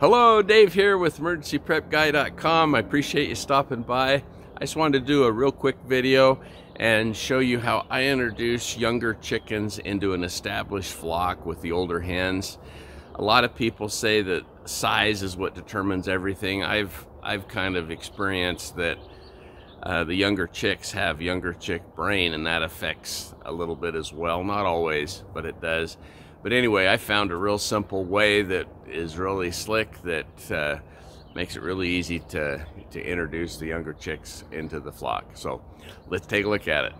Hello, Dave here with emergencyprepguy.com. I appreciate you stopping by. I just wanted to do a real quick video and show you how I introduce younger chickens into an established flock with the older hens. A lot of people say that size is what determines everything. I've I've kind of experienced that uh, the younger chicks have younger chick brain and that affects a little bit as well. Not always, but it does. But anyway, I found a real simple way that is really slick that uh, makes it really easy to, to introduce the younger chicks into the flock. So let's take a look at it.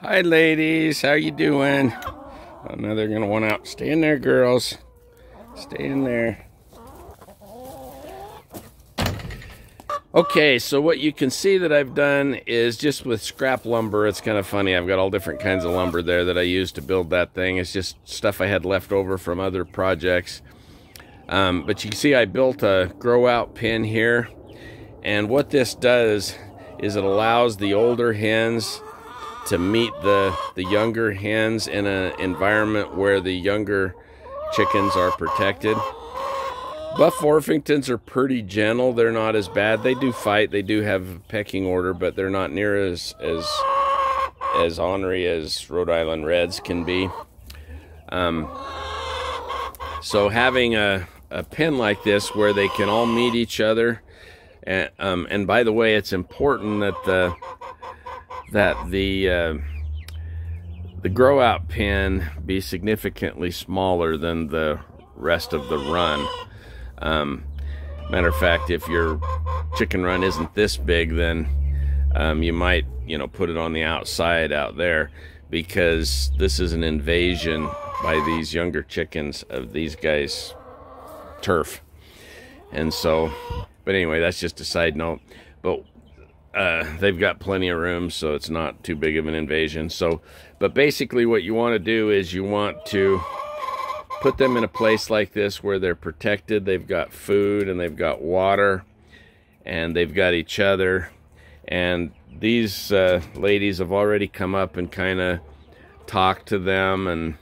Hi ladies, how you doing? Oh, now they're gonna want out. Stay in there, girls. Stay in there. Okay, so what you can see that I've done is just with scrap lumber, it's kind of funny. I've got all different kinds of lumber there that I used to build that thing. It's just stuff I had left over from other projects. Um, but you can see I built a grow out pen here. And what this does is it allows the older hens to meet the, the younger hens in an environment where the younger chickens are protected. Buff Orpingtons are pretty gentle. They're not as bad. They do fight. They do have pecking order, but they're not near as as as ornery as Rhode Island Reds can be. Um, so having a, a pen like this where they can all meet each other, and, um, and by the way, it's important that the that the uh, the grow out pen be significantly smaller than the rest of the run. Um, matter of fact, if your chicken run isn't this big, then um, you might, you know, put it on the outside out there because this is an invasion by these younger chickens of these guys' turf. And so, but anyway, that's just a side note. But uh, they've got plenty of room, so it's not too big of an invasion. So, but basically, what you want to do is you want to put them in a place like this where they're protected. They've got food and they've got water and they've got each other. And these uh, ladies have already come up and kind of talked to them and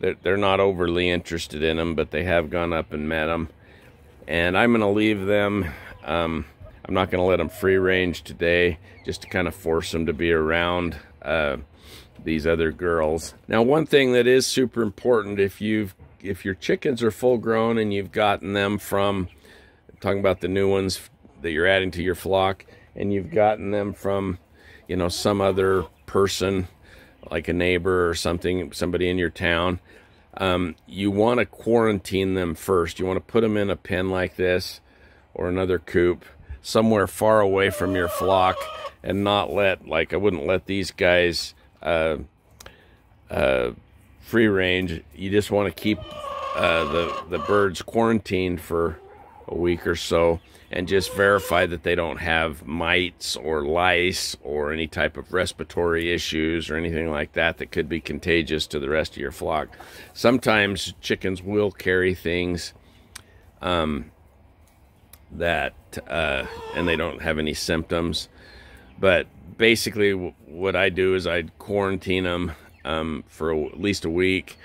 they're, they're not overly interested in them, but they have gone up and met them. And I'm going to leave them. Um, I'm not going to let them free range today just to kind of force them to be around. Uh, these other girls. Now, one thing that is super important if you've if your chickens are full grown and you've gotten them from I'm talking about the new ones that you're adding to your flock and you've gotten them from you know some other person like a neighbor or something somebody in your town um, you want to quarantine them first you want to put them in a pen like this or another coop somewhere far away from your flock and not let like I wouldn't let these guys uh, uh, free range, you just want to keep uh, the, the birds quarantined for a week or so and just verify that they don't have mites or lice or any type of respiratory issues or anything like that that could be contagious to the rest of your flock. Sometimes chickens will carry things um, that, uh, and they don't have any symptoms. But basically, what I do is I quarantine them um, for at least a week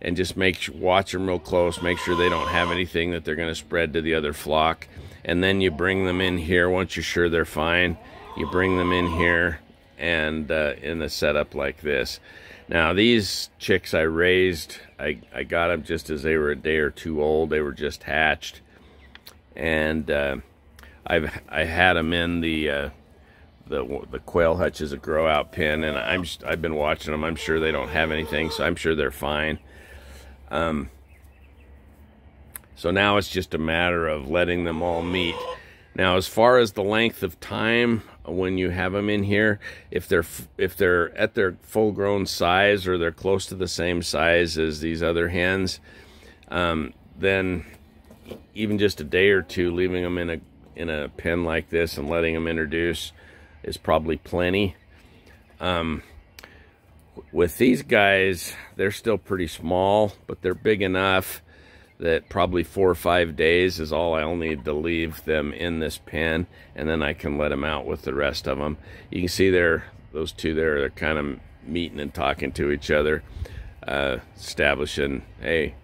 and just make watch them real close, make sure they don't have anything that they're going to spread to the other flock. And then you bring them in here once you're sure they're fine. You bring them in here and uh, in a setup like this. Now these chicks I raised, I, I got them just as they were a day or two old. They were just hatched, and uh, I've I had them in the uh, the the quail hutch is a grow out pen, and I'm I've been watching them. I'm sure they don't have anything, so I'm sure they're fine. Um, so now it's just a matter of letting them all meet. Now, as far as the length of time when you have them in here, if they're if they're at their full grown size or they're close to the same size as these other hens, um, then even just a day or two, leaving them in a in a pen like this and letting them introduce is probably plenty. Um, with these guys, they're still pretty small, but they're big enough that probably four or five days is all I'll need to leave them in this pen and then I can let them out with the rest of them. You can see there, those two there, they're kind of meeting and talking to each other, uh, establishing, hey,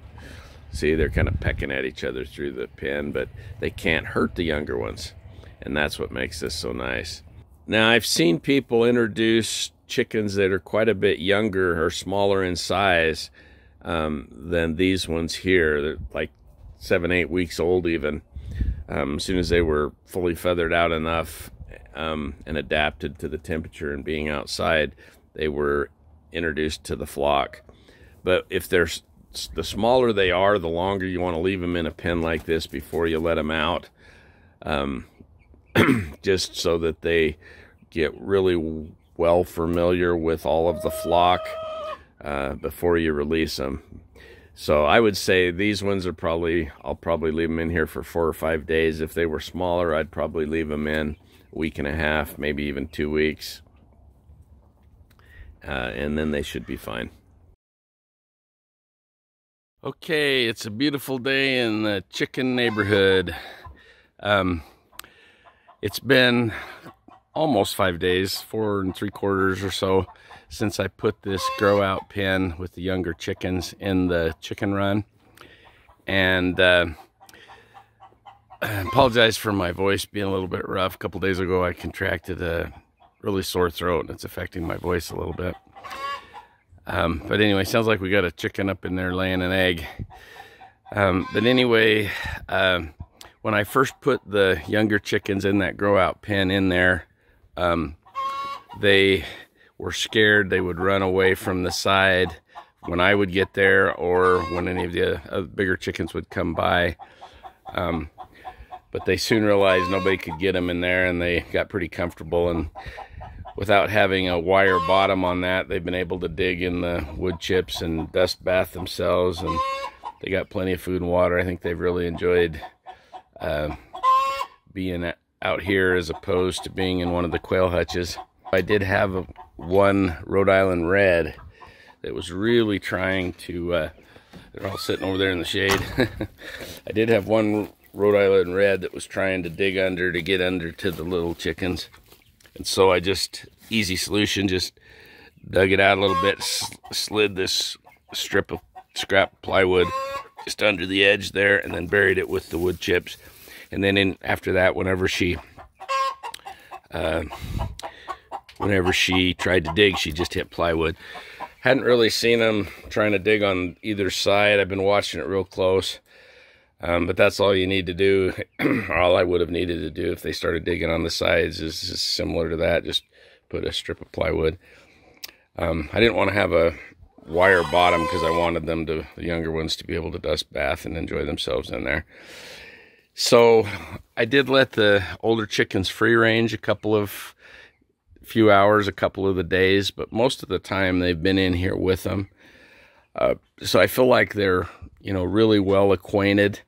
see, they're kind of pecking at each other through the pen, but they can't hurt the younger ones. And that's what makes this so nice. Now, I've seen people introduce chickens that are quite a bit younger or smaller in size um, than these ones here. They're like seven, eight weeks old even. Um, as soon as they were fully feathered out enough um, and adapted to the temperature and being outside, they were introduced to the flock. But if they're the smaller they are, the longer you want to leave them in a pen like this before you let them out. Um, just so that they get really well familiar with all of the flock uh, before you release them. So I would say these ones are probably, I'll probably leave them in here for four or five days. If they were smaller, I'd probably leave them in a week and a half, maybe even two weeks. Uh, and then they should be fine. Okay, it's a beautiful day in the chicken neighborhood. Um, it's been almost five days, four and three quarters or so, since I put this grow out pen with the younger chickens in the chicken run. And uh, I apologize for my voice being a little bit rough. A couple days ago, I contracted a really sore throat and it's affecting my voice a little bit. Um, but anyway, sounds like we got a chicken up in there laying an egg. Um, but anyway, um, when I first put the younger chickens in that grow out pen in there, um, they were scared they would run away from the side when I would get there or when any of the uh, bigger chickens would come by. Um, but they soon realized nobody could get them in there and they got pretty comfortable and without having a wire bottom on that they've been able to dig in the wood chips and dust bath themselves and they got plenty of food and water. I think they've really enjoyed uh, being out here as opposed to being in one of the quail hutches. I did have a, one Rhode Island Red that was really trying to, uh, they're all sitting over there in the shade. I did have one Rhode Island Red that was trying to dig under to get under to the little chickens. And so I just, easy solution, just dug it out a little bit, slid this strip of scrap plywood just under the edge there, and then buried it with the wood chips. And then in after that, whenever she, uh, whenever she tried to dig, she just hit plywood. Hadn't really seen them trying to dig on either side. I've been watching it real close. Um, but that's all you need to do, all I would have needed to do if they started digging on the sides is, is similar to that. Just put a strip of plywood. Um, I didn't want to have a wire bottom because I wanted them to, the younger ones, to be able to dust bath and enjoy themselves in there. So I did let the older chickens free range a couple of few hours, a couple of the days, but most of the time they've been in here with them. Uh, so I feel like they're, you know, really well acquainted.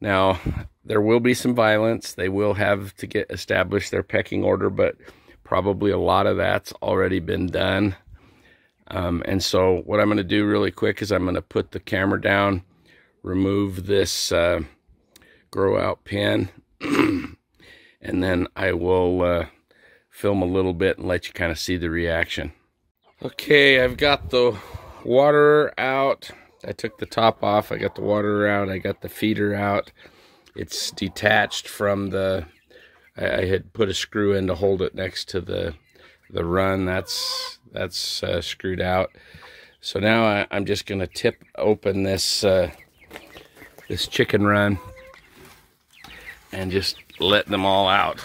Now, there will be some violence. They will have to get established their pecking order, but probably a lot of that's already been done. Um, and so what I'm going to do really quick is I'm going to put the camera down, remove this uh, grow out pen, and then I will uh, film a little bit and let you kind of see the reaction. Okay, I've got the water out. I took the top off. I got the water out. I got the feeder out. It's detached from the, I, I had put a screw in to hold it next to the, the run. That's, that's uh, screwed out. So now I, am just going to tip open this, uh, this chicken run and just let them all out.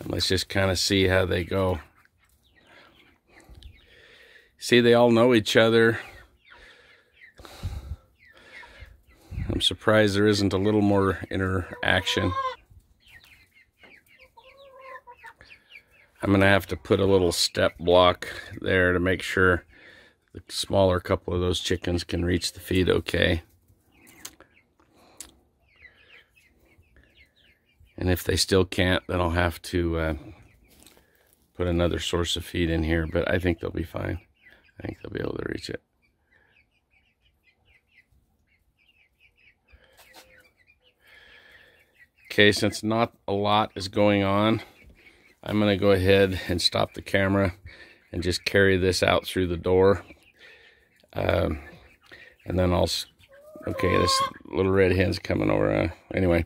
And let's just kind of see how they go. See, they all know each other. I'm surprised there isn't a little more interaction. I'm going to have to put a little step block there to make sure the smaller couple of those chickens can reach the feed okay. And if they still can't, then I'll have to uh, put another source of feed in here, but I think they'll be fine. I think they'll be able to reach it. Okay, since not a lot is going on, I'm gonna go ahead and stop the camera and just carry this out through the door. Um, and then I'll okay, this little red hen's coming over. Uh, anyway,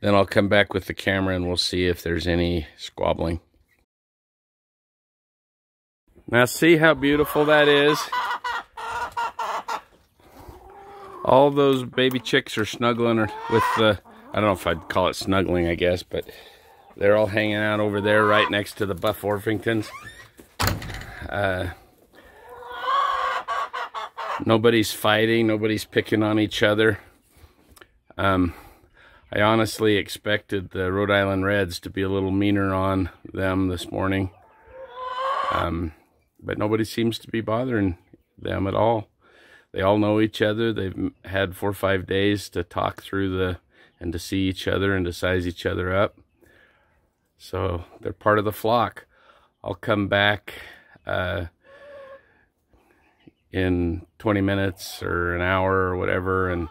then I'll come back with the camera and we'll see if there's any squabbling. Now see how beautiful that is? All those baby chicks are snuggling or with the, I don't know if I'd call it snuggling, I guess, but they're all hanging out over there right next to the Buff Orpingtons. Uh, nobody's fighting, nobody's picking on each other. Um, I honestly expected the Rhode Island Reds to be a little meaner on them this morning. Um, but nobody seems to be bothering them at all. They all know each other. They've had four or five days to talk through the and to see each other and to size each other up. So they're part of the flock. I'll come back uh, in 20 minutes or an hour or whatever and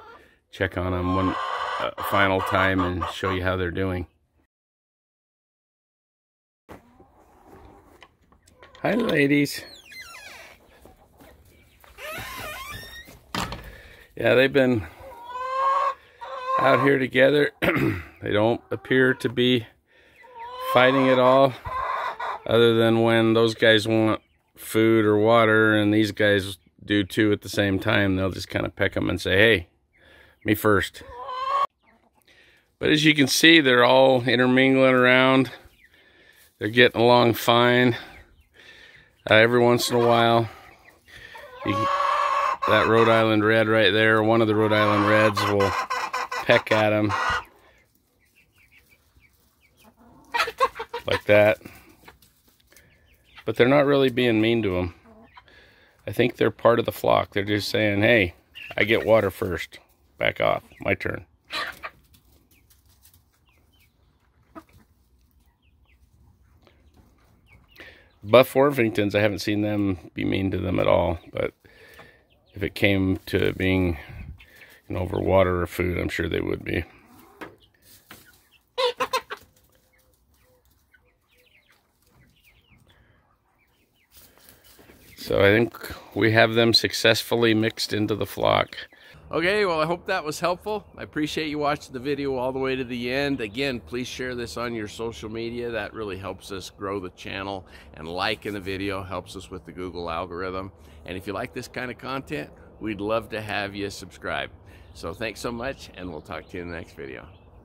check on them one uh, final time and show you how they're doing. Hi ladies. Yeah, they've been out here together. they don't appear to be fighting at all other than when those guys want food or water and these guys do too at the same time. They'll just kind of peck them and say, hey, me first. But as you can see, they're all intermingling around. They're getting along fine. Uh, every once in a while, you, that Rhode Island Red right there, one of the Rhode Island Reds will peck at them like that. But they're not really being mean to them. I think they're part of the flock. They're just saying, hey, I get water first. Back off. My turn. Buff Orpingtons, I haven't seen them be mean to them at all. But if it came to being you know, over water or food, I'm sure they would be. So I think we have them successfully mixed into the flock. Okay, well, I hope that was helpful. I appreciate you watching the video all the way to the end. Again, please share this on your social media. That really helps us grow the channel. And liking the video helps us with the Google algorithm. And if you like this kind of content, we'd love to have you subscribe. So thanks so much, and we'll talk to you in the next video.